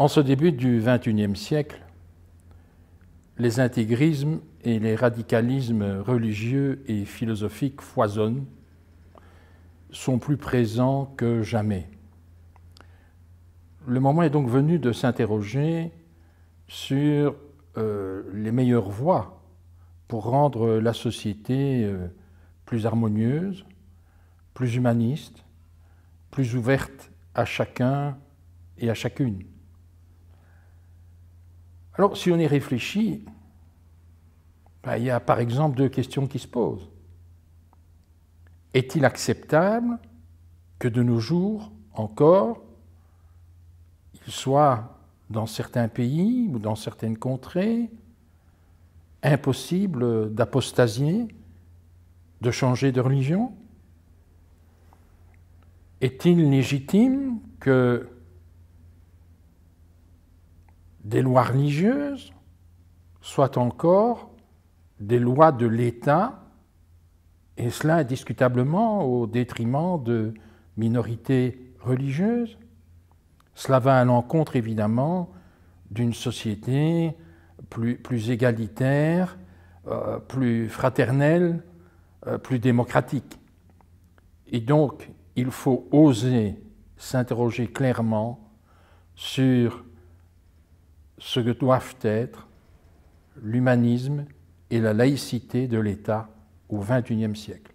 En ce début du XXIe siècle, les intégrismes et les radicalismes religieux et philosophiques foisonnent, sont plus présents que jamais. Le moment est donc venu de s'interroger sur euh, les meilleures voies pour rendre la société euh, plus harmonieuse, plus humaniste, plus ouverte à chacun et à chacune. Alors, si on y réfléchit, ben, il y a par exemple deux questions qui se posent. Est-il acceptable que de nos jours encore, il soit dans certains pays ou dans certaines contrées impossible d'apostasier, de changer de religion? Est-il légitime que des lois religieuses soient encore des lois de l'État, et cela indiscutablement au détriment de minorités religieuses. Cela va à l'encontre évidemment d'une société plus, plus égalitaire, euh, plus fraternelle, euh, plus démocratique. Et donc, il faut oser s'interroger clairement sur ce que doivent être l'humanisme et la laïcité de l'État au XXIe siècle.